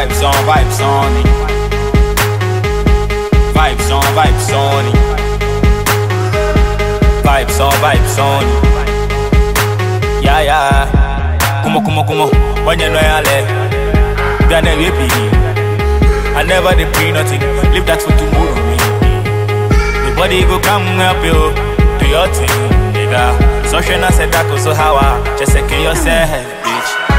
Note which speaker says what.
Speaker 1: vibes on vibes on it. Vibes on, vibes on it. Vibes on, vibes on it. Yeah, yeah. Kumo, kumo, kumo. When you know you're left, then they be. I never did pre nothing. Leave that for tomorrow, me. The body go come help you do your thing, nigga. So she not said that go so how I just say yourself. bitch.